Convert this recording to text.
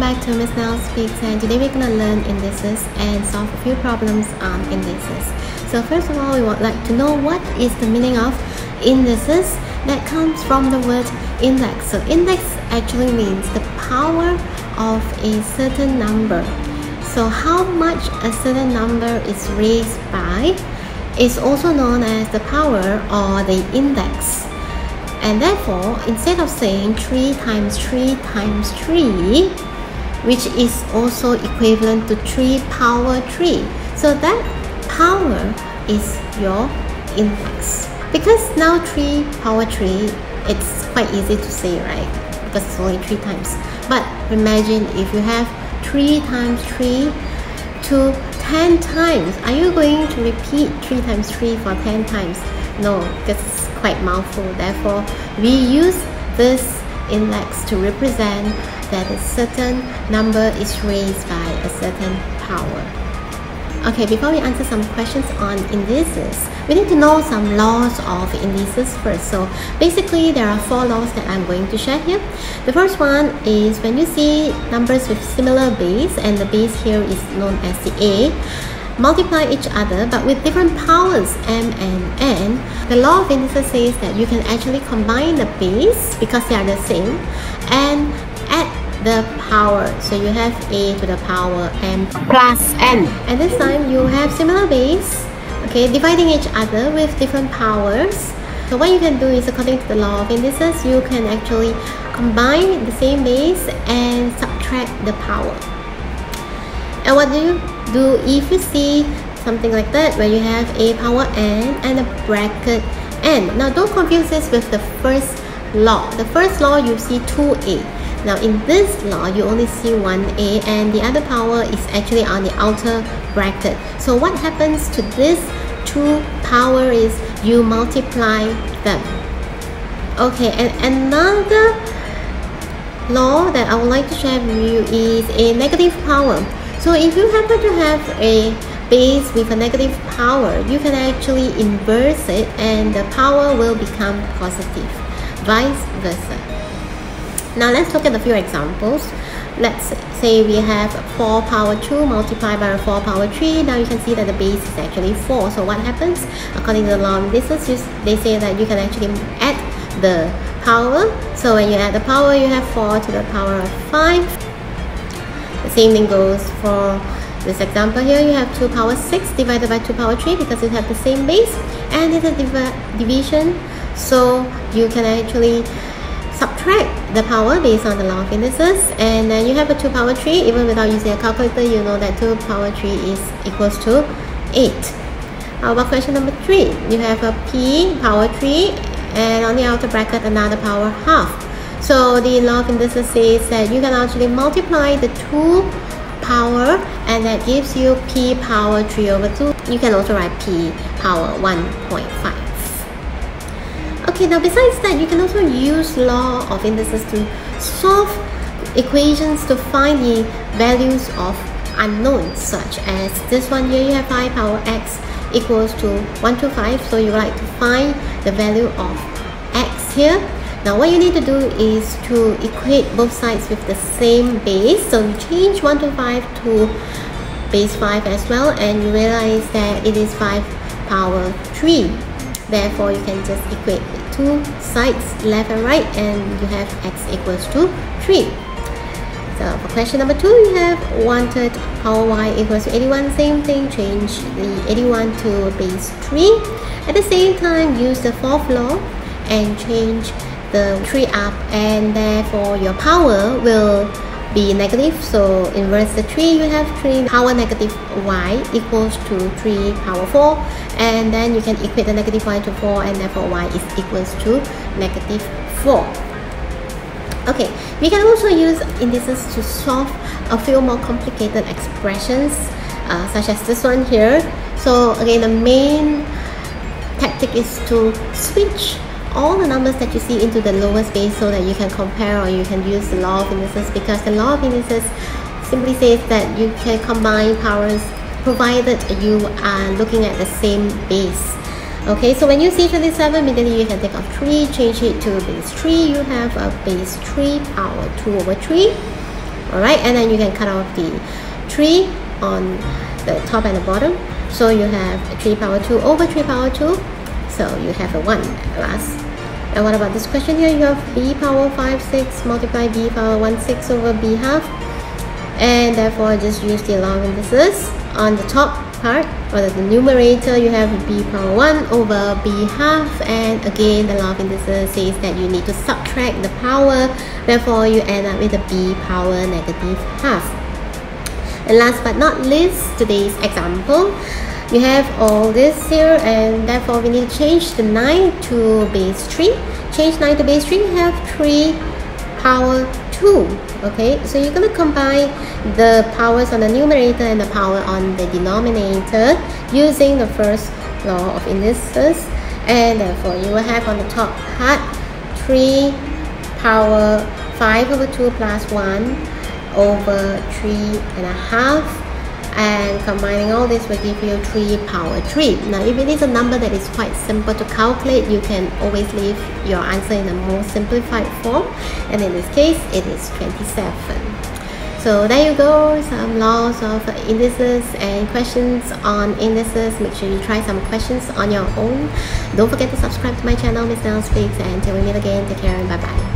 back to Miss Nel Speaks and today we're gonna learn indices and solve a few problems on indices. So first of all we would like to know what is the meaning of indices that comes from the word index. So index actually means the power of a certain number. So how much a certain number is raised by is also known as the power or the index. And therefore, instead of saying 3 times 3 times 3, which is also equivalent to 3 power 3. So that power is your index. Because now 3 power 3, it's quite easy to say, right? Because it's only 3 times. But imagine if you have 3 times 3 to 10 times. Are you going to repeat 3 times 3 for 10 times? No, that's quite mouthful. Therefore, we use this index to represent that a certain number is raised by a certain power. Okay, before we answer some questions on indices, we need to know some laws of indices first. So basically, there are four laws that I'm going to share here. The first one is when you see numbers with similar base, and the base here is known as the A, multiply each other but with different powers m and n, the law of indices says that you can actually combine the base because they are the same and add the power. So you have a to the power m plus n. And this time you have similar base, okay, dividing each other with different powers. So what you can do is according to the law of indices, you can actually combine the same base and subtract the power. And what do you do if you see something like that where you have a power n and a bracket n. Now don't confuse this with the first law. The first law you see 2a. Now in this law you only see 1a and the other power is actually on the outer bracket. So what happens to this two power is you multiply them. Okay and another law that I would like to share with you is a negative power. So if you happen to have a base with a negative power, you can actually inverse it and the power will become positive, vice versa. Now let's look at a few examples. Let's say we have 4 power 2 multiplied by 4 power 3. Now you can see that the base is actually 4. So what happens? According to the law of indices, they say that you can actually add the power. So when you add the power, you have 4 to the power of 5 the same thing goes for this example here, you have 2 power 6 divided by 2 power 3 because it have the same base and it's a div division. So you can actually subtract the power based on the law of indices and then you have a 2 power 3 even without using a calculator you know that 2 power 3 is equals to 8. How about question number 3? You have a p power 3 and on the outer bracket another power half. So the law of indices says that you can actually multiply the two power and that gives you p power 3 over 2. You can also write p power 1.5. Okay, now besides that, you can also use law of indices to solve equations to find the values of unknowns such as this one here you have 5 power x equals to 125 so you would like to find the value of x here now what you need to do is to equate both sides with the same base. So you change 1 to 5 to base 5 as well and you realize that it is 5 power 3. Therefore you can just equate the two sides left and right and you have x equals to 3. So for question number 2 you have wanted power y equals to 81. Same thing, change the 81 to base 3. At the same time use the fourth law and change the 3 up and therefore your power will be negative. So inverse the 3 you have 3 power negative y equals to 3 power 4 and then you can equate the negative y to 4 and therefore y is equals to negative 4 okay we can also use indices to solve a few more complicated expressions uh, such as this one here. So again the main tactic is to switch all the numbers that you see into the lowest base so that you can compare or you can use the law of indices because the law of indices simply says that you can combine powers provided you are looking at the same base. Okay so when you see 27 immediately you can take off 3 change it to base 3 you have a base 3 power 2 over 3 all right and then you can cut off the 3 on the top and the bottom. So you have 3 power 2 over 3 power 2 so you have a 1 at last. And what about this question here? You have b power 5 6 multiply b power 1 6 over b half. And therefore just use the log indices on the top part or the numerator. You have b power 1 over b half. And again the of indices says that you need to subtract the power. Therefore you end up with a b power negative half. And last but not least today's example you have all this here and therefore we need to change the 9 to base 3 change 9 to base 3 you have 3 power 2 okay? So you're going to combine the powers on the numerator and the power on the denominator using the first law of indices. And therefore you will have on the top part 3 power 5 over 2 plus 1 over 3 and a half and combining all this will give you 3 power 3. Now if it is a number that is quite simple to calculate, you can always leave your answer in a more simplified form and in this case it is 27. So there you go, some laws of indices and questions on indices. Make sure you try some questions on your own. Don't forget to subscribe to my channel, Miss Nel Speaks, and until we meet again, take care and bye-bye.